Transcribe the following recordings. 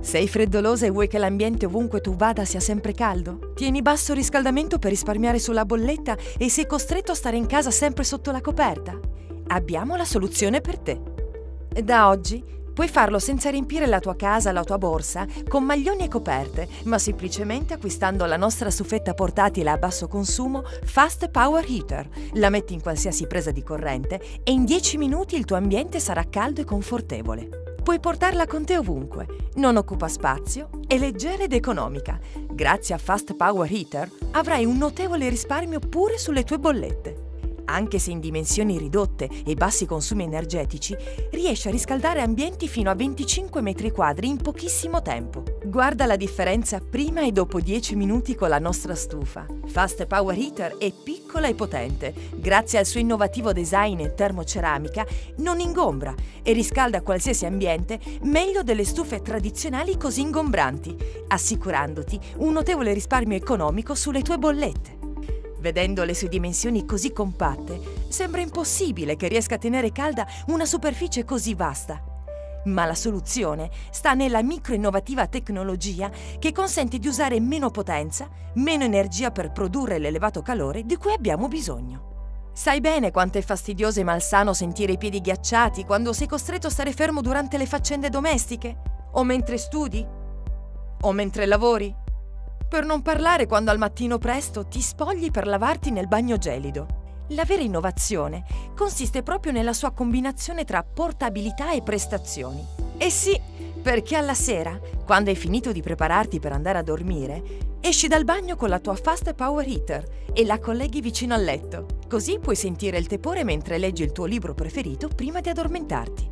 Sei freddolosa e vuoi che l'ambiente ovunque tu vada sia sempre caldo? Tieni basso riscaldamento per risparmiare sulla bolletta e sei costretto a stare in casa sempre sotto la coperta? Abbiamo la soluzione per te. Da oggi puoi farlo senza riempire la tua casa, la tua borsa, con maglioni e coperte, ma semplicemente acquistando la nostra suffetta portatile a basso consumo Fast Power Heater. La metti in qualsiasi presa di corrente e in 10 minuti il tuo ambiente sarà caldo e confortevole. Puoi portarla con te ovunque, non occupa spazio, è leggera ed economica. Grazie a Fast Power Heater avrai un notevole risparmio pure sulle tue bollette. Anche se in dimensioni ridotte e bassi consumi energetici, riesce a riscaldare ambienti fino a 25 metri quadri in pochissimo tempo. Guarda la differenza prima e dopo 10 minuti con la nostra stufa. Fast Power Heater è piccola e potente. Grazie al suo innovativo design in termoceramica, non ingombra e riscalda qualsiasi ambiente meglio delle stufe tradizionali così ingombranti, assicurandoti un notevole risparmio economico sulle tue bollette. Vedendo le sue dimensioni così compatte, sembra impossibile che riesca a tenere calda una superficie così vasta. Ma la soluzione sta nella micro-innovativa tecnologia che consente di usare meno potenza, meno energia per produrre l'elevato calore di cui abbiamo bisogno. Sai bene quanto è fastidioso e malsano sentire i piedi ghiacciati quando sei costretto a stare fermo durante le faccende domestiche? O mentre studi? O mentre lavori? Per non parlare quando al mattino presto ti spogli per lavarti nel bagno gelido. La vera innovazione consiste proprio nella sua combinazione tra portabilità e prestazioni. E sì, perché alla sera, quando hai finito di prepararti per andare a dormire, esci dal bagno con la tua Fast Power Heater e la colleghi vicino al letto. Così puoi sentire il tepore mentre leggi il tuo libro preferito prima di addormentarti.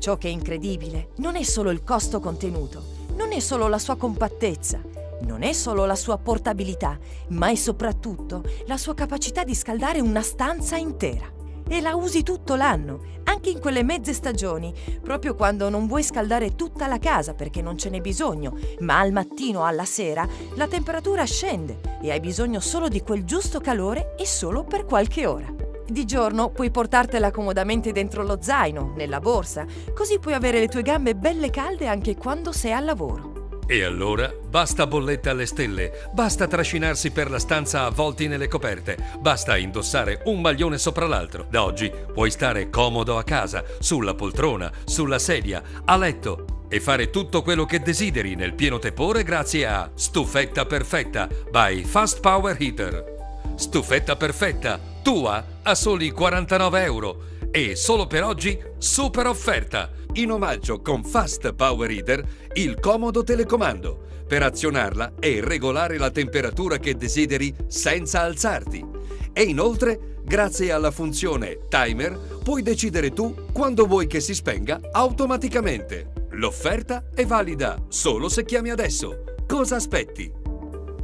Ciò che è incredibile non è solo il costo contenuto, non è solo la sua compattezza, non è solo la sua portabilità, ma è soprattutto la sua capacità di scaldare una stanza intera. E la usi tutto l'anno, anche in quelle mezze stagioni, proprio quando non vuoi scaldare tutta la casa perché non ce n'è bisogno, ma al mattino o alla sera la temperatura scende e hai bisogno solo di quel giusto calore e solo per qualche ora. Di giorno puoi portartela comodamente dentro lo zaino, nella borsa, così puoi avere le tue gambe belle calde anche quando sei al lavoro. E allora basta bolletta alle stelle, basta trascinarsi per la stanza avvolti nelle coperte, basta indossare un maglione sopra l'altro. Da oggi puoi stare comodo a casa, sulla poltrona, sulla sedia, a letto e fare tutto quello che desideri nel pieno tepore grazie a Stufetta Perfetta by Fast Power Heater. Stufetta Perfetta, tua a soli 49 euro e solo per oggi super offerta! In omaggio con Fast Power Reader il comodo telecomando per azionarla e regolare la temperatura che desideri senza alzarti. E inoltre, grazie alla funzione Timer, puoi decidere tu quando vuoi che si spenga automaticamente. L'offerta è valida solo se chiami adesso. Cosa aspetti?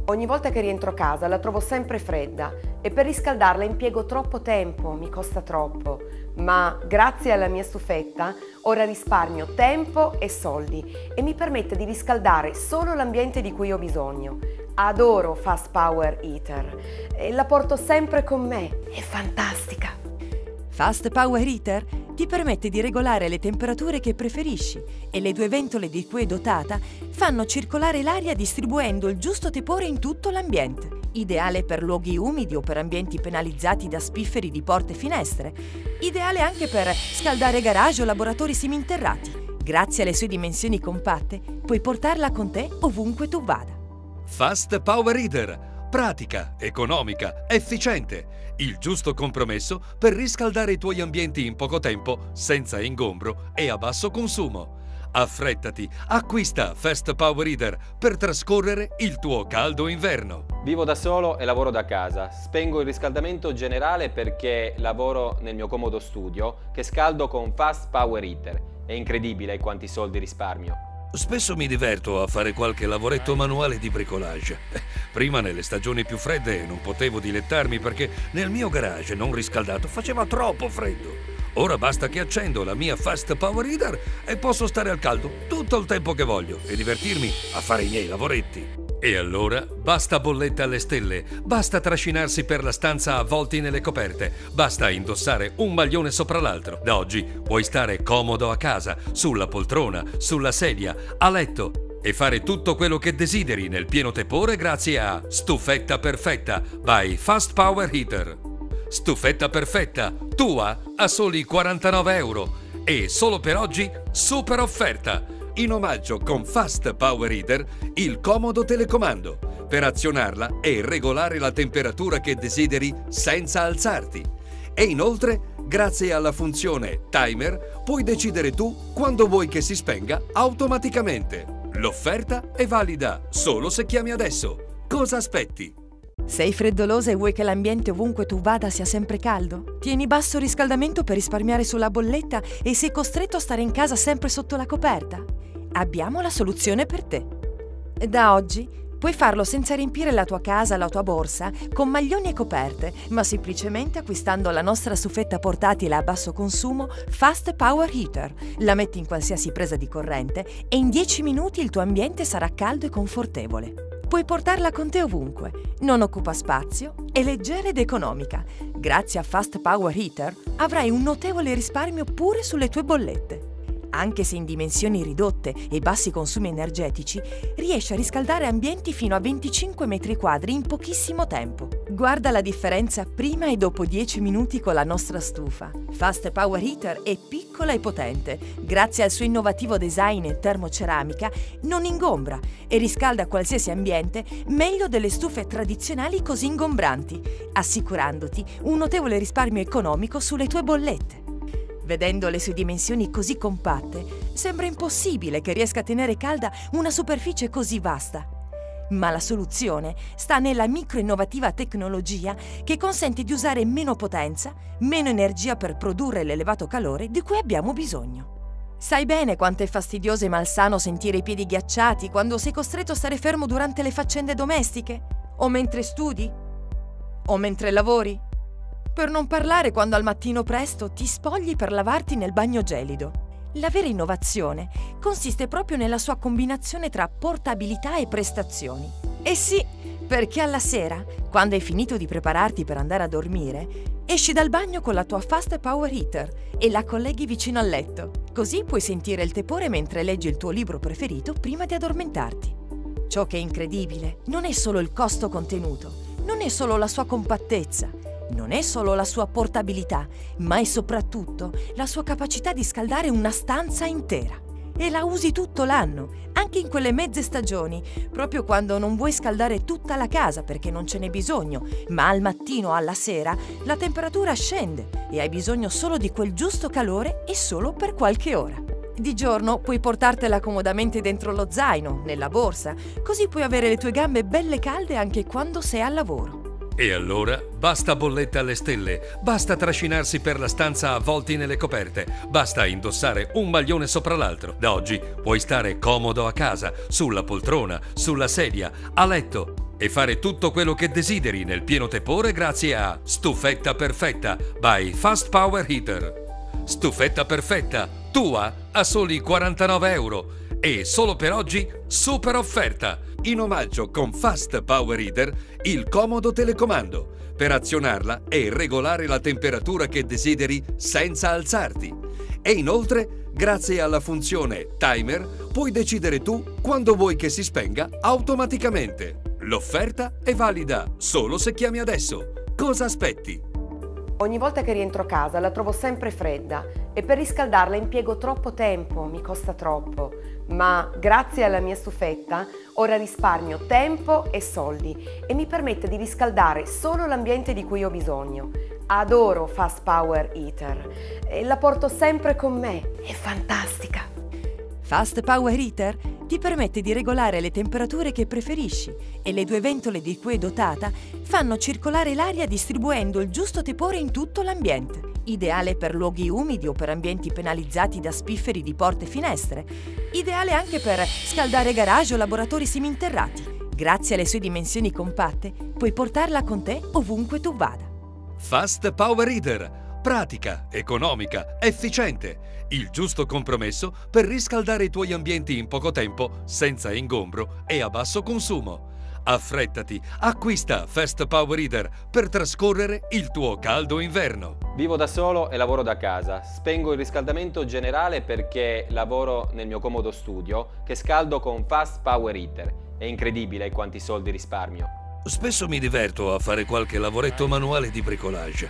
Ogni volta che rientro a casa la trovo sempre fredda e per riscaldarla impiego troppo tempo, mi costa troppo, ma grazie alla mia stufetta ora risparmio tempo e soldi e mi permette di riscaldare solo l'ambiente di cui ho bisogno. Adoro Fast Power Heater e la porto sempre con me, è fantastica. Fast Power Heater ti permette di regolare le temperature che preferisci e le due ventole di cui è dotata fanno circolare l'aria distribuendo il giusto tepore in tutto l'ambiente. Ideale per luoghi umidi o per ambienti penalizzati da spifferi di porte e finestre. Ideale anche per scaldare garage o laboratori seminterrati. Grazie alle sue dimensioni compatte puoi portarla con te ovunque tu vada. Fast Power Reader pratica, economica, efficiente, il giusto compromesso per riscaldare i tuoi ambienti in poco tempo, senza ingombro e a basso consumo. Affrettati, acquista Fast Power Reader per trascorrere il tuo caldo inverno. Vivo da solo e lavoro da casa. Spengo il riscaldamento generale perché lavoro nel mio comodo studio che scaldo con Fast Power Heater. È incredibile quanti soldi risparmio. Spesso mi diverto a fare qualche lavoretto manuale di bricolage. Prima nelle stagioni più fredde non potevo dilettarmi perché nel mio garage non riscaldato faceva troppo freddo. Ora basta che accendo la mia Fast Power Reader e posso stare al caldo tutto il tempo che voglio e divertirmi a fare i miei lavoretti. E allora basta bolletta alle stelle, basta trascinarsi per la stanza avvolti nelle coperte, basta indossare un maglione sopra l'altro. Da oggi puoi stare comodo a casa, sulla poltrona, sulla sedia, a letto e fare tutto quello che desideri nel pieno tepore grazie a Stufetta Perfetta by Fast Power Heater. Stufetta Perfetta, tua a soli 49 euro e solo per oggi super offerta. In omaggio con Fast Power Heater il comodo telecomando per azionarla e regolare la temperatura che desideri senza alzarti. E inoltre Grazie alla funzione Timer puoi decidere tu quando vuoi che si spenga automaticamente. L'offerta è valida solo se chiami adesso. Cosa aspetti? Sei freddolosa e vuoi che l'ambiente ovunque tu vada sia sempre caldo? Tieni basso riscaldamento per risparmiare sulla bolletta e sei costretto a stare in casa sempre sotto la coperta? Abbiamo la soluzione per te. Da oggi Puoi farlo senza riempire la tua casa, la tua borsa, con maglioni e coperte, ma semplicemente acquistando la nostra stufetta portatile a basso consumo Fast Power Heater. La metti in qualsiasi presa di corrente e in 10 minuti il tuo ambiente sarà caldo e confortevole. Puoi portarla con te ovunque, non occupa spazio, è leggera ed economica. Grazie a Fast Power Heater avrai un notevole risparmio pure sulle tue bollette anche se in dimensioni ridotte e bassi consumi energetici, riesce a riscaldare ambienti fino a 25 metri quadri in pochissimo tempo. Guarda la differenza prima e dopo 10 minuti con la nostra stufa. Fast Power Heater è piccola e potente. Grazie al suo innovativo design in termoceramica, non ingombra e riscalda qualsiasi ambiente meglio delle stufe tradizionali così ingombranti, assicurandoti un notevole risparmio economico sulle tue bollette. Vedendo le sue dimensioni così compatte, sembra impossibile che riesca a tenere calda una superficie così vasta. Ma la soluzione sta nella micro-innovativa tecnologia che consente di usare meno potenza, meno energia per produrre l'elevato calore di cui abbiamo bisogno. Sai bene quanto è fastidioso e malsano sentire i piedi ghiacciati quando sei costretto a stare fermo durante le faccende domestiche? O mentre studi? O mentre lavori? Per non parlare quando al mattino presto ti spogli per lavarti nel bagno gelido. La vera innovazione consiste proprio nella sua combinazione tra portabilità e prestazioni. E sì, perché alla sera, quando hai finito di prepararti per andare a dormire, esci dal bagno con la tua Fast Power Heater e la colleghi vicino al letto. Così puoi sentire il tepore mentre leggi il tuo libro preferito prima di addormentarti. Ciò che è incredibile non è solo il costo contenuto, non è solo la sua compattezza, non è solo la sua portabilità, ma è soprattutto la sua capacità di scaldare una stanza intera. E la usi tutto l'anno, anche in quelle mezze stagioni, proprio quando non vuoi scaldare tutta la casa perché non ce n'è bisogno, ma al mattino o alla sera la temperatura scende e hai bisogno solo di quel giusto calore e solo per qualche ora. Di giorno puoi portartela comodamente dentro lo zaino, nella borsa, così puoi avere le tue gambe belle calde anche quando sei al lavoro. E allora basta bollette alle stelle, basta trascinarsi per la stanza avvolti nelle coperte, basta indossare un maglione sopra l'altro. Da oggi puoi stare comodo a casa, sulla poltrona, sulla sedia, a letto e fare tutto quello che desideri nel pieno tepore grazie a Stufetta Perfetta by Fast Power Heater. Stufetta Perfetta, tua a soli 49 euro e solo per oggi super offerta in omaggio con Fast Power Reader il comodo telecomando per azionarla e regolare la temperatura che desideri senza alzarti. E inoltre, grazie alla funzione Timer, puoi decidere tu quando vuoi che si spenga automaticamente. L'offerta è valida solo se chiami adesso. Cosa aspetti? Ogni volta che rientro a casa la trovo sempre fredda e per riscaldarla impiego troppo tempo, mi costa troppo. Ma grazie alla mia stufetta ora risparmio tempo e soldi e mi permette di riscaldare solo l'ambiente di cui ho bisogno. Adoro Fast Power Heater e la porto sempre con me, è fantastica. Fast Power Heater ti permette di regolare le temperature che preferisci e le due ventole di cui è dotata fanno circolare l'aria distribuendo il giusto tepore in tutto l'ambiente. Ideale per luoghi umidi o per ambienti penalizzati da spifferi di porte e finestre. Ideale anche per scaldare garage o laboratori seminterrati. Grazie alle sue dimensioni compatte puoi portarla con te ovunque tu vada. Fast Power Reader pratica, economica, efficiente, il giusto compromesso per riscaldare i tuoi ambienti in poco tempo, senza ingombro e a basso consumo. Affrettati, acquista Fast Power Heater per trascorrere il tuo caldo inverno. Vivo da solo e lavoro da casa. Spengo il riscaldamento generale perché lavoro nel mio comodo studio che scaldo con Fast Power Heater. È incredibile quanti soldi risparmio. Spesso mi diverto a fare qualche lavoretto manuale di bricolage.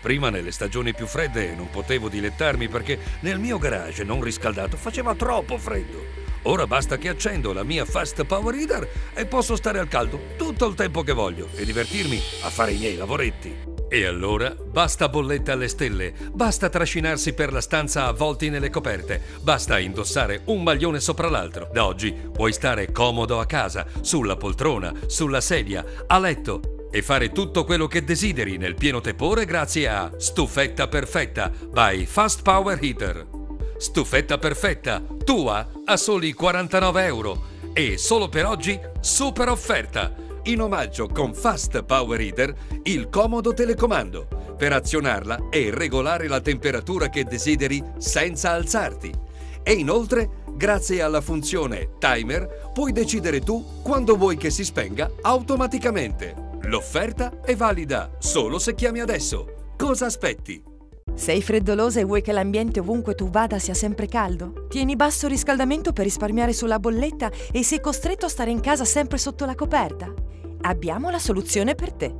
Prima nelle stagioni più fredde non potevo dilettarmi perché nel mio garage non riscaldato faceva troppo freddo. Ora basta che accendo la mia Fast Power Heater e posso stare al caldo tutto il tempo che voglio e divertirmi a fare i miei lavoretti. E allora basta bolletta alle stelle, basta trascinarsi per la stanza avvolti nelle coperte, basta indossare un maglione sopra l'altro. Da oggi puoi stare comodo a casa, sulla poltrona, sulla sedia, a letto e fare tutto quello che desideri nel pieno tepore grazie a Stufetta Perfetta by Fast Power Heater. Stufetta perfetta, tua a soli 49 euro e solo per oggi super offerta. In omaggio con Fast Power Heater il comodo telecomando per azionarla e regolare la temperatura che desideri senza alzarti. E inoltre, grazie alla funzione timer, puoi decidere tu quando vuoi che si spenga automaticamente. L'offerta è valida solo se chiami adesso. Cosa aspetti? Sei freddolosa e vuoi che l'ambiente ovunque tu vada sia sempre caldo? Tieni basso riscaldamento per risparmiare sulla bolletta e sei costretto a stare in casa sempre sotto la coperta? Abbiamo la soluzione per te.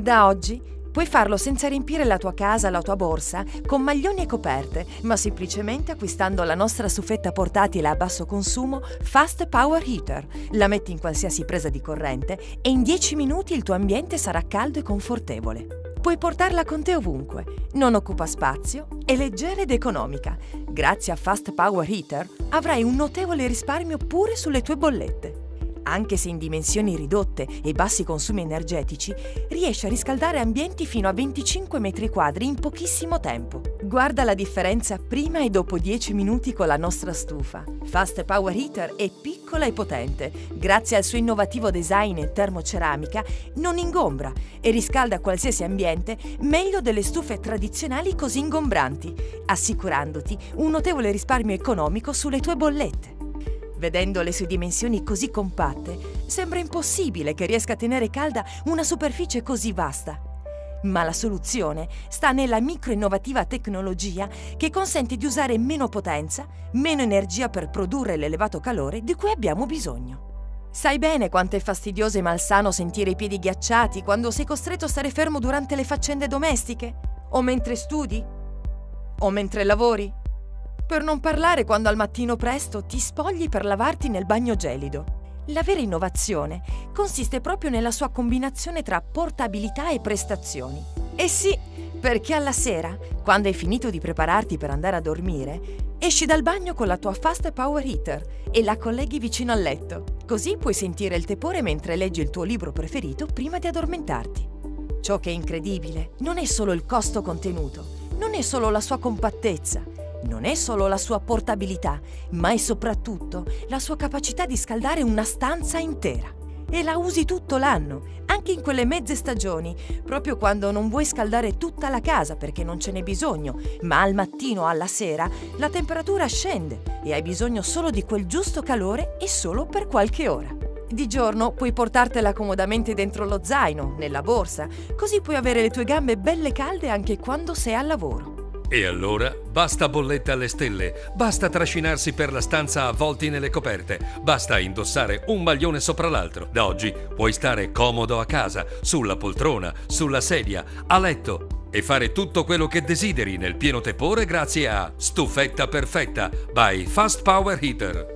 Da oggi puoi farlo senza riempire la tua casa, la tua borsa, con maglioni e coperte, ma semplicemente acquistando la nostra stufetta portatile a basso consumo Fast Power Heater. La metti in qualsiasi presa di corrente e in 10 minuti il tuo ambiente sarà caldo e confortevole. Puoi portarla con te ovunque, non occupa spazio, è leggera ed economica. Grazie a Fast Power Heater avrai un notevole risparmio pure sulle tue bollette. Anche se in dimensioni ridotte e bassi consumi energetici, riesce a riscaldare ambienti fino a 25 metri quadri in pochissimo tempo. Guarda la differenza prima e dopo 10 minuti con la nostra stufa. Fast Power Heater è piccola e potente. Grazie al suo innovativo design in termoceramica, non ingombra e riscalda qualsiasi ambiente meglio delle stufe tradizionali così ingombranti, assicurandoti un notevole risparmio economico sulle tue bollette. Vedendo le sue dimensioni così compatte, sembra impossibile che riesca a tenere calda una superficie così vasta. Ma la soluzione sta nella micro-innovativa tecnologia che consente di usare meno potenza, meno energia per produrre l'elevato calore di cui abbiamo bisogno. Sai bene quanto è fastidioso e malsano sentire i piedi ghiacciati quando sei costretto a stare fermo durante le faccende domestiche? O mentre studi? O mentre lavori? Per non parlare quando al mattino presto ti spogli per lavarti nel bagno gelido. La vera innovazione consiste proprio nella sua combinazione tra portabilità e prestazioni. E sì, perché alla sera, quando hai finito di prepararti per andare a dormire, esci dal bagno con la tua Fast Power Heater e la colleghi vicino al letto. Così puoi sentire il tepore mentre leggi il tuo libro preferito prima di addormentarti. Ciò che è incredibile non è solo il costo contenuto, non è solo la sua compattezza, non è solo la sua portabilità, ma è soprattutto la sua capacità di scaldare una stanza intera. E la usi tutto l'anno, anche in quelle mezze stagioni, proprio quando non vuoi scaldare tutta la casa perché non ce n'è bisogno, ma al mattino o alla sera la temperatura scende e hai bisogno solo di quel giusto calore e solo per qualche ora. Di giorno puoi portartela comodamente dentro lo zaino, nella borsa, così puoi avere le tue gambe belle calde anche quando sei al lavoro. E allora basta bolletta alle stelle, basta trascinarsi per la stanza avvolti nelle coperte, basta indossare un maglione sopra l'altro. Da oggi puoi stare comodo a casa, sulla poltrona, sulla sedia, a letto e fare tutto quello che desideri nel pieno tepore grazie a Stufetta Perfetta by Fast Power Heater.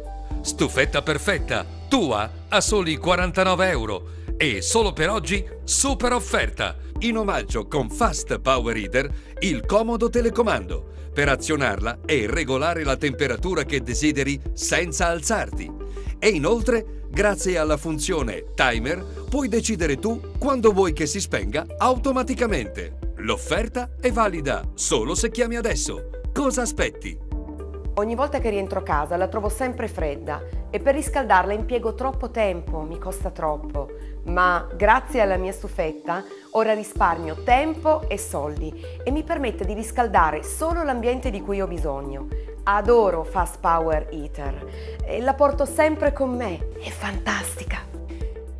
Stufetta Perfetta, tua a soli 49 euro e solo per oggi super offerta in omaggio con Fast Power Heater il comodo telecomando per azionarla e regolare la temperatura che desideri senza alzarti. E inoltre, grazie alla funzione timer, puoi decidere tu quando vuoi che si spenga automaticamente. L'offerta è valida solo se chiami adesso. Cosa aspetti? Ogni volta che rientro a casa la trovo sempre fredda e per riscaldarla impiego troppo tempo, mi costa troppo, ma grazie alla mia stufetta ora risparmio tempo e soldi e mi permette di riscaldare solo l'ambiente di cui ho bisogno. Adoro Fast Power Heater e la porto sempre con me, è fantastica.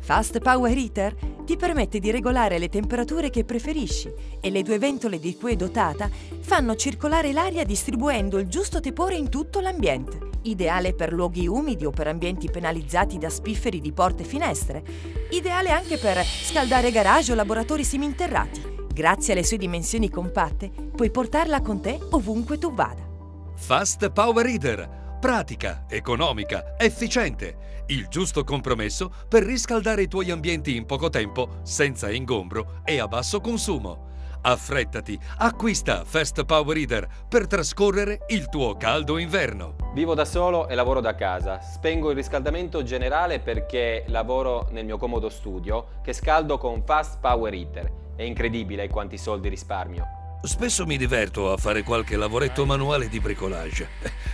Fast Power Heater ti permette di regolare le temperature che preferisci e le due ventole di cui è dotata fanno circolare l'aria distribuendo il giusto tepore in tutto l'ambiente. Ideale per luoghi umidi o per ambienti penalizzati da spifferi di porte e finestre. Ideale anche per scaldare garage o laboratori seminterrati. Grazie alle sue dimensioni compatte puoi portarla con te ovunque tu vada. Fast Power Heater pratica, economica, efficiente. Il giusto compromesso per riscaldare i tuoi ambienti in poco tempo, senza ingombro e a basso consumo. Affrettati, acquista Fast Power Reader per trascorrere il tuo caldo inverno. Vivo da solo e lavoro da casa. Spengo il riscaldamento generale perché lavoro nel mio comodo studio che scaldo con Fast Power Heater. È incredibile quanti soldi risparmio. Spesso mi diverto a fare qualche lavoretto manuale di bricolage.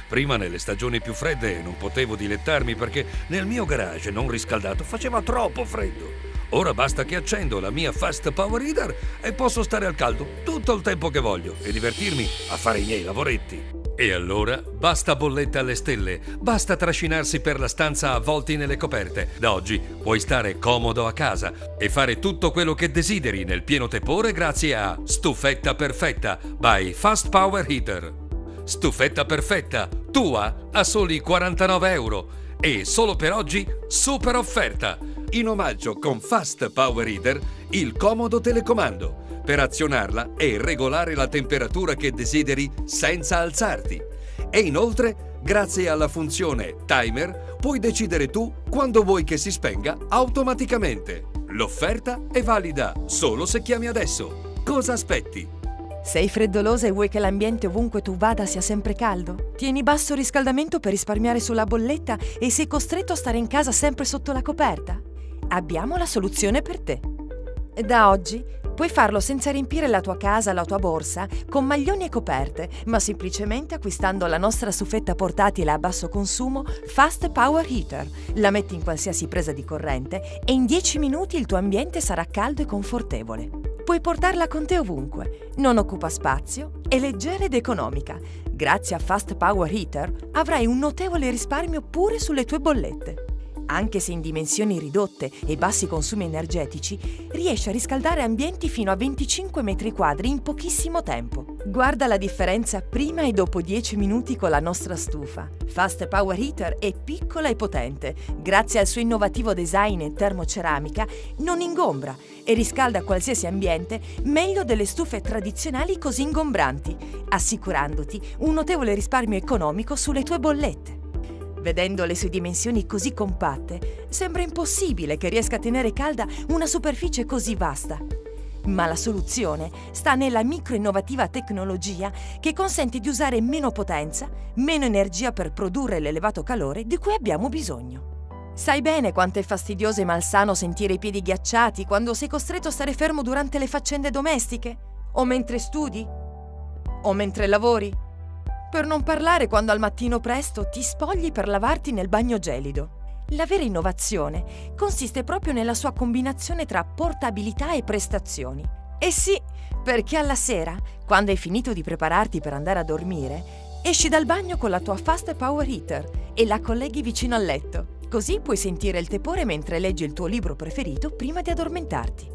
Prima nelle stagioni più fredde non potevo dilettarmi perché nel mio garage non riscaldato faceva troppo freddo. Ora basta che accendo la mia Fast Power Reader e posso stare al caldo tutto il tempo che voglio e divertirmi a fare i miei lavoretti. E allora basta bolletta alle stelle, basta trascinarsi per la stanza avvolti nelle coperte. Da oggi puoi stare comodo a casa e fare tutto quello che desideri nel pieno tepore grazie a Stufetta Perfetta by Fast Power Heater. Stufetta Perfetta, tua a soli 49 euro e solo per oggi super offerta. In omaggio con Fast Power Heater il comodo telecomando per azionarla e regolare la temperatura che desideri senza alzarti. E inoltre, grazie alla funzione timer, puoi decidere tu quando vuoi che si spenga automaticamente. L'offerta è valida solo se chiami adesso. Cosa aspetti? Sei freddolosa e vuoi che l'ambiente ovunque tu vada sia sempre caldo? Tieni basso riscaldamento per risparmiare sulla bolletta e sei costretto a stare in casa sempre sotto la coperta? Abbiamo la soluzione per te. Da oggi Puoi farlo senza riempire la tua casa, la tua borsa, con maglioni e coperte, ma semplicemente acquistando la nostra suffetta portatile a basso consumo Fast Power Heater. La metti in qualsiasi presa di corrente e in 10 minuti il tuo ambiente sarà caldo e confortevole. Puoi portarla con te ovunque, non occupa spazio, è leggera ed economica. Grazie a Fast Power Heater avrai un notevole risparmio pure sulle tue bollette anche se in dimensioni ridotte e bassi consumi energetici, riesce a riscaldare ambienti fino a 25 metri quadri in pochissimo tempo. Guarda la differenza prima e dopo 10 minuti con la nostra stufa. Fast Power Heater è piccola e potente. Grazie al suo innovativo design in termoceramica, non ingombra e riscalda qualsiasi ambiente meglio delle stufe tradizionali così ingombranti, assicurandoti un notevole risparmio economico sulle tue bollette. Vedendo le sue dimensioni così compatte, sembra impossibile che riesca a tenere calda una superficie così vasta. Ma la soluzione sta nella micro-innovativa tecnologia che consente di usare meno potenza, meno energia per produrre l'elevato calore di cui abbiamo bisogno. Sai bene quanto è fastidioso e malsano sentire i piedi ghiacciati quando sei costretto a stare fermo durante le faccende domestiche? O mentre studi? O mentre lavori? Per non parlare quando al mattino presto ti spogli per lavarti nel bagno gelido. La vera innovazione consiste proprio nella sua combinazione tra portabilità e prestazioni. E sì, perché alla sera, quando hai finito di prepararti per andare a dormire, esci dal bagno con la tua Fast Power Heater e la colleghi vicino al letto. Così puoi sentire il tepore mentre leggi il tuo libro preferito prima di addormentarti.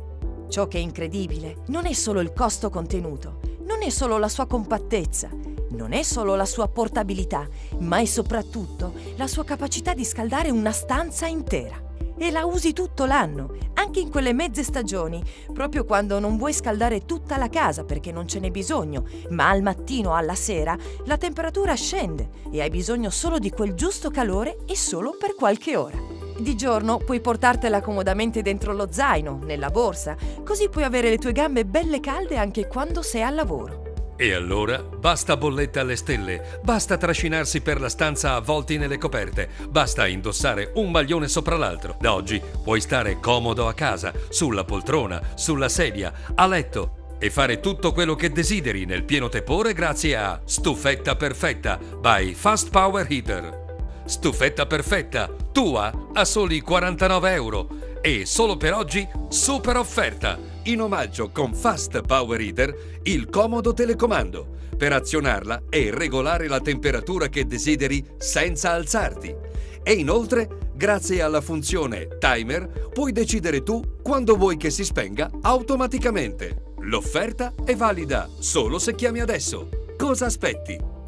Ciò che è incredibile non è solo il costo contenuto, non è solo la sua compattezza, non è solo la sua portabilità, ma è soprattutto la sua capacità di scaldare una stanza intera. E la usi tutto l'anno, anche in quelle mezze stagioni, proprio quando non vuoi scaldare tutta la casa perché non ce n'è bisogno, ma al mattino o alla sera la temperatura scende e hai bisogno solo di quel giusto calore e solo per qualche ora. Di giorno puoi portartela comodamente dentro lo zaino, nella borsa, così puoi avere le tue gambe belle calde anche quando sei al lavoro. E allora basta bolletta alle stelle, basta trascinarsi per la stanza avvolti nelle coperte, basta indossare un maglione sopra l'altro. Da oggi puoi stare comodo a casa, sulla poltrona, sulla sedia, a letto e fare tutto quello che desideri nel pieno tepore grazie a Stufetta Perfetta by Fast Power Heater. Stufetta Perfetta, tua a soli 49 euro e solo per oggi super offerta in omaggio con Fast Power Heater il comodo telecomando per azionarla e regolare la temperatura che desideri senza alzarti. E inoltre, grazie alla funzione Timer, puoi decidere tu quando vuoi che si spenga automaticamente. L'offerta è valida solo se chiami adesso. Cosa aspetti?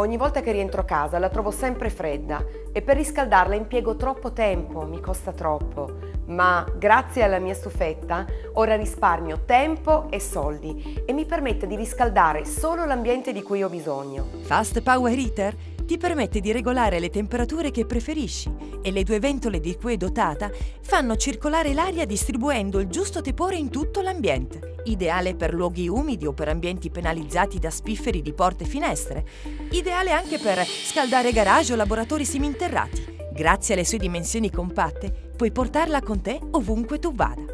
Ogni volta che rientro a casa la trovo sempre fredda e per riscaldarla impiego troppo tempo, mi costa troppo. Ma grazie alla mia stufetta ora risparmio tempo e soldi e mi permette di riscaldare solo l'ambiente di cui ho bisogno. Fast Power Heater ti permette di regolare le temperature che preferisci e le due ventole di cui è dotata fanno circolare l'aria distribuendo il giusto tepore in tutto l'ambiente. Ideale per luoghi umidi o per ambienti penalizzati da spifferi di porte e finestre. Ideale anche per scaldare garage o laboratori seminterrati. Grazie alle sue dimensioni compatte puoi portarla con te ovunque tu vada.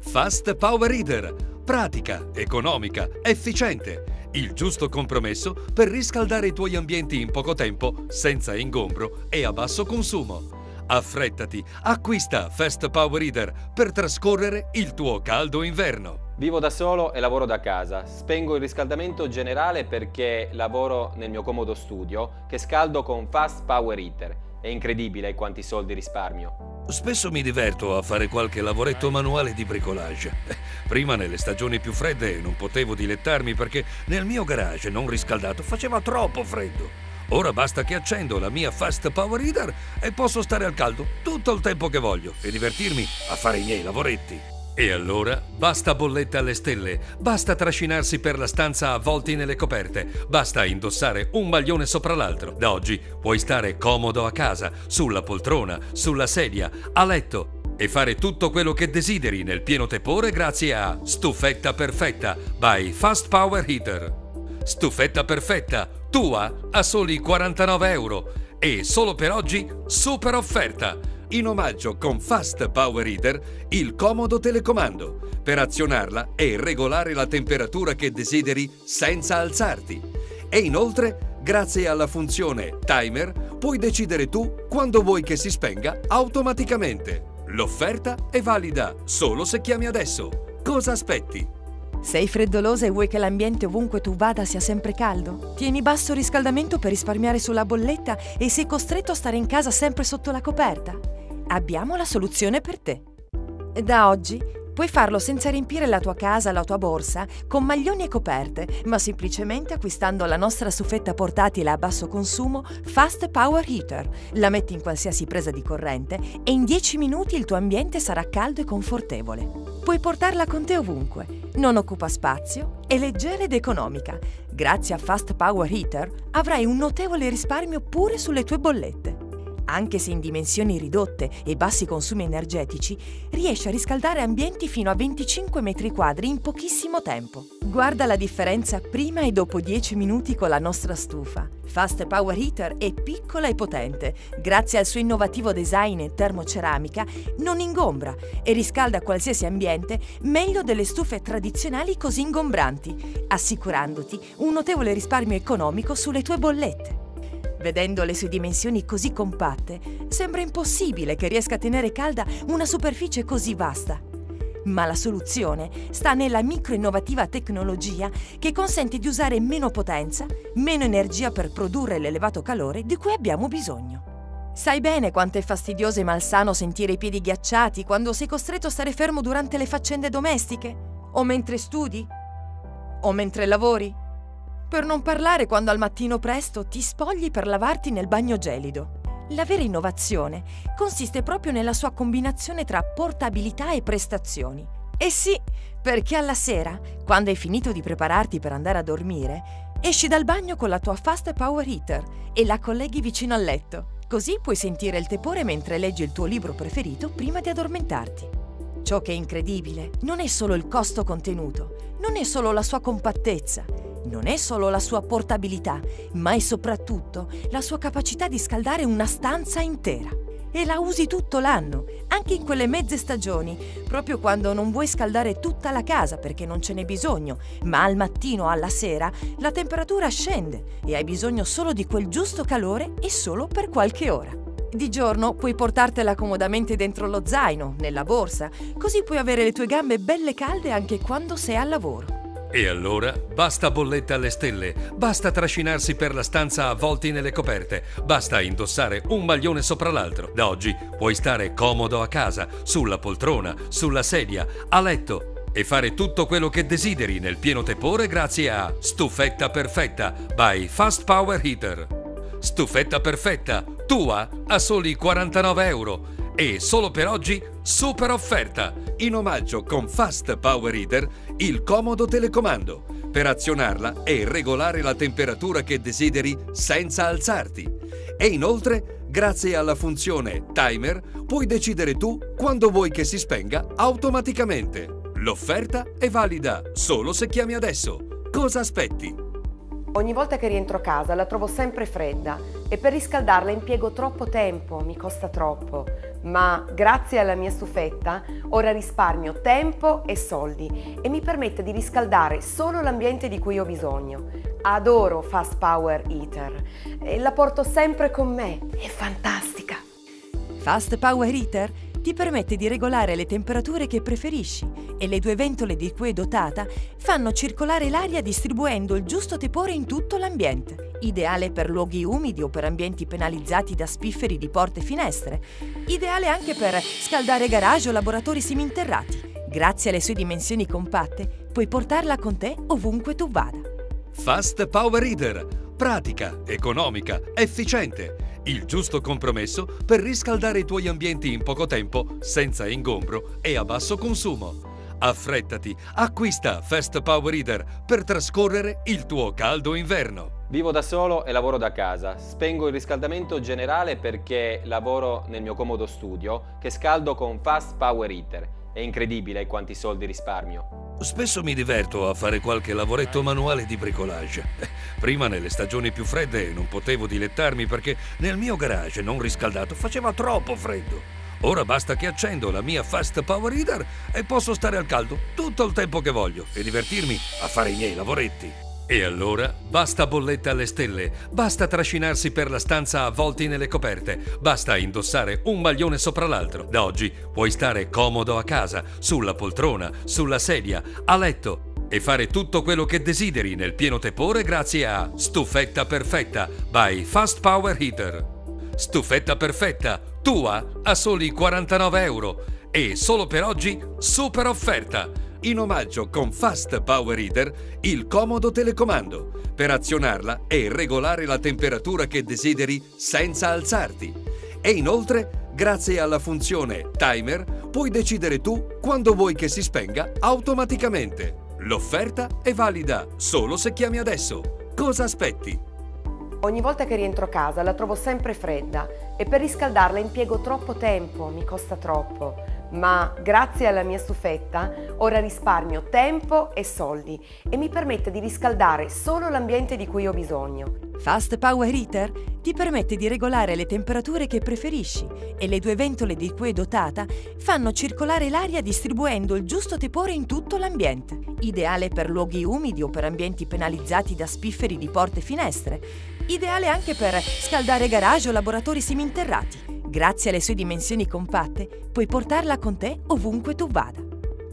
Fast Power Heater. Pratica, economica, efficiente il giusto compromesso per riscaldare i tuoi ambienti in poco tempo, senza ingombro e a basso consumo. Affrettati, acquista Fast Power Reader per trascorrere il tuo caldo inverno. Vivo da solo e lavoro da casa. Spengo il riscaldamento generale perché lavoro nel mio comodo studio che scaldo con Fast Power Heater. È incredibile quanti soldi risparmio. Spesso mi diverto a fare qualche lavoretto manuale di bricolage. Prima nelle stagioni più fredde non potevo dilettarmi perché nel mio garage non riscaldato faceva troppo freddo. Ora basta che accendo la mia Fast Power Reader e posso stare al caldo tutto il tempo che voglio e divertirmi a fare i miei lavoretti. E allora basta bollette alle stelle, basta trascinarsi per la stanza avvolti nelle coperte, basta indossare un maglione sopra l'altro. Da oggi puoi stare comodo a casa, sulla poltrona, sulla sedia, a letto e fare tutto quello che desideri nel pieno tepore grazie a Stufetta Perfetta by Fast Power Heater. Stufetta Perfetta, tua a soli 49 euro e solo per oggi super offerta in omaggio con Fast Power Heater il comodo telecomando per azionarla e regolare la temperatura che desideri senza alzarti. E inoltre, grazie alla funzione Timer, puoi decidere tu quando vuoi che si spenga automaticamente. L'offerta è valida solo se chiami adesso. Cosa aspetti? Sei freddolosa e vuoi che l'ambiente ovunque tu vada sia sempre caldo? Tieni basso riscaldamento per risparmiare sulla bolletta e sei costretto a stare in casa sempre sotto la coperta? Abbiamo la soluzione per te. Da oggi puoi farlo senza riempire la tua casa, la tua borsa, con maglioni e coperte, ma semplicemente acquistando la nostra suffetta portatile a basso consumo Fast Power Heater. La metti in qualsiasi presa di corrente e in 10 minuti il tuo ambiente sarà caldo e confortevole. Puoi portarla con te ovunque, non occupa spazio, è leggera ed economica. Grazie a Fast Power Heater avrai un notevole risparmio pure sulle tue bollette anche se in dimensioni ridotte e bassi consumi energetici, riesce a riscaldare ambienti fino a 25 metri quadri in pochissimo tempo. Guarda la differenza prima e dopo 10 minuti con la nostra stufa. Fast Power Heater è piccola e potente. Grazie al suo innovativo design in termoceramica, non ingombra e riscalda qualsiasi ambiente meglio delle stufe tradizionali così ingombranti, assicurandoti un notevole risparmio economico sulle tue bollette. Vedendo le sue dimensioni così compatte, sembra impossibile che riesca a tenere calda una superficie così vasta. Ma la soluzione sta nella micro-innovativa tecnologia che consente di usare meno potenza, meno energia per produrre l'elevato calore di cui abbiamo bisogno. Sai bene quanto è fastidioso e malsano sentire i piedi ghiacciati quando sei costretto a stare fermo durante le faccende domestiche? O mentre studi? O mentre lavori? Per non parlare quando al mattino presto ti spogli per lavarti nel bagno gelido. La vera innovazione consiste proprio nella sua combinazione tra portabilità e prestazioni. E sì, perché alla sera, quando hai finito di prepararti per andare a dormire, esci dal bagno con la tua Fast Power Heater e la colleghi vicino al letto. Così puoi sentire il tepore mentre leggi il tuo libro preferito prima di addormentarti. Ciò che è incredibile non è solo il costo contenuto, non è solo la sua compattezza, non è solo la sua portabilità, ma è soprattutto la sua capacità di scaldare una stanza intera. E la usi tutto l'anno, anche in quelle mezze stagioni, proprio quando non vuoi scaldare tutta la casa perché non ce n'è bisogno, ma al mattino o alla sera la temperatura scende e hai bisogno solo di quel giusto calore e solo per qualche ora. Di giorno puoi portartela comodamente dentro lo zaino, nella borsa, così puoi avere le tue gambe belle calde anche quando sei al lavoro. E allora basta bolletta alle stelle, basta trascinarsi per la stanza avvolti nelle coperte, basta indossare un maglione sopra l'altro. Da oggi puoi stare comodo a casa, sulla poltrona, sulla sedia, a letto e fare tutto quello che desideri nel pieno tepore grazie a Stufetta Perfetta by Fast Power Heater. Stufetta Perfetta, tua a soli 49 euro e solo per oggi super offerta in omaggio con Fast Power Heater il comodo telecomando per azionarla e regolare la temperatura che desideri senza alzarti. E inoltre, grazie alla funzione timer, puoi decidere tu quando vuoi che si spenga automaticamente. L'offerta è valida solo se chiami adesso. Cosa aspetti? Ogni volta che rientro a casa la trovo sempre fredda e per riscaldarla impiego troppo tempo, mi costa troppo, ma grazie alla mia stufetta ora risparmio tempo e soldi e mi permette di riscaldare solo l'ambiente di cui ho bisogno. Adoro Fast Power Heater e la porto sempre con me, è fantastica. Fast Power Heater ti permette di regolare le temperature che preferisci e le due ventole di cui è dotata fanno circolare l'aria distribuendo il giusto tepore in tutto l'ambiente. Ideale per luoghi umidi o per ambienti penalizzati da spifferi di porte e finestre. Ideale anche per scaldare garage o laboratori seminterrati. Grazie alle sue dimensioni compatte puoi portarla con te ovunque tu vada. Fast Power Reader. Pratica, economica, efficiente il giusto compromesso per riscaldare i tuoi ambienti in poco tempo, senza ingombro e a basso consumo. Affrettati, acquista Fast Power Reader per trascorrere il tuo caldo inverno. Vivo da solo e lavoro da casa. Spengo il riscaldamento generale perché lavoro nel mio comodo studio che scaldo con Fast Power Heater. È incredibile quanti soldi risparmio. Spesso mi diverto a fare qualche lavoretto manuale di bricolage. Prima, nelle stagioni più fredde, non potevo dilettarmi perché nel mio garage non riscaldato faceva troppo freddo. Ora basta che accendo la mia Fast Power Heater e posso stare al caldo tutto il tempo che voglio e divertirmi a fare i miei lavoretti. E allora basta bolletta alle stelle, basta trascinarsi per la stanza avvolti nelle coperte, basta indossare un maglione sopra l'altro. Da oggi puoi stare comodo a casa, sulla poltrona, sulla sedia, a letto e fare tutto quello che desideri nel pieno tepore grazie a Stufetta Perfetta by Fast Power Heater. Stufetta Perfetta, tua a soli 49 euro e solo per oggi super offerta in omaggio con Fast Power Reader il comodo telecomando per azionarla e regolare la temperatura che desideri senza alzarti. E inoltre, grazie alla funzione timer, puoi decidere tu quando vuoi che si spenga automaticamente. L'offerta è valida solo se chiami adesso. Cosa aspetti? Ogni volta che rientro a casa la trovo sempre fredda e per riscaldarla impiego troppo tempo, mi costa troppo ma grazie alla mia stufetta ora risparmio tempo e soldi e mi permette di riscaldare solo l'ambiente di cui ho bisogno. Fast Power Heater ti permette di regolare le temperature che preferisci e le due ventole di cui è dotata fanno circolare l'aria distribuendo il giusto tepore in tutto l'ambiente. Ideale per luoghi umidi o per ambienti penalizzati da spifferi di porte e finestre. Ideale anche per scaldare garage o laboratori seminterrati. Grazie alle sue dimensioni compatte, puoi portarla con te ovunque tu vada.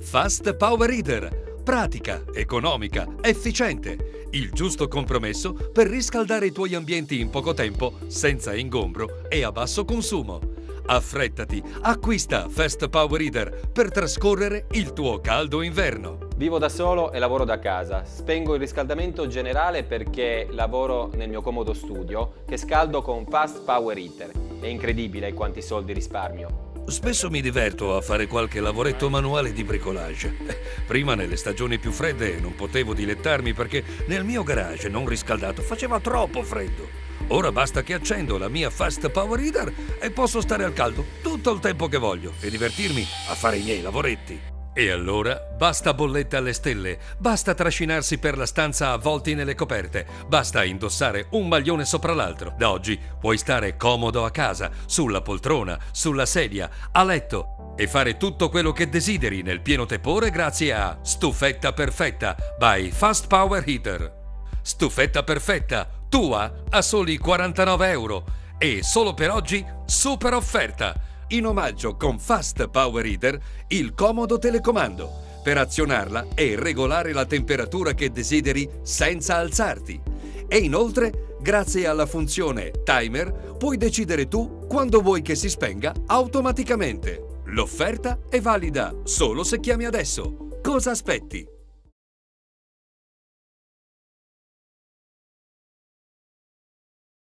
Fast Power Reader. Pratica, economica, efficiente. Il giusto compromesso per riscaldare i tuoi ambienti in poco tempo, senza ingombro e a basso consumo. Affrettati, acquista Fast Power Reader per trascorrere il tuo caldo inverno. Vivo da solo e lavoro da casa. Spengo il riscaldamento generale perché lavoro nel mio comodo studio che scaldo con Fast Power Heater. È incredibile quanti soldi risparmio. Spesso mi diverto a fare qualche lavoretto manuale di bricolage. Prima, nelle stagioni più fredde, non potevo dilettarmi perché nel mio garage non riscaldato faceva troppo freddo. Ora basta che accendo la mia Fast Power Heater e posso stare al caldo tutto il tempo che voglio e divertirmi a fare i miei lavoretti. E allora basta bolletta alle stelle, basta trascinarsi per la stanza avvolti nelle coperte, basta indossare un maglione sopra l'altro. Da oggi puoi stare comodo a casa, sulla poltrona, sulla sedia, a letto e fare tutto quello che desideri nel pieno tepore grazie a Stufetta Perfetta by Fast Power Heater. Stufetta Perfetta, tua a soli 49 euro E solo per oggi, super offerta! In omaggio con Fast Power Heater, il comodo telecomando per azionarla e regolare la temperatura che desideri senza alzarti. E inoltre, grazie alla funzione Timer, puoi decidere tu quando vuoi che si spenga automaticamente. L'offerta è valida solo se chiami adesso. Cosa aspetti?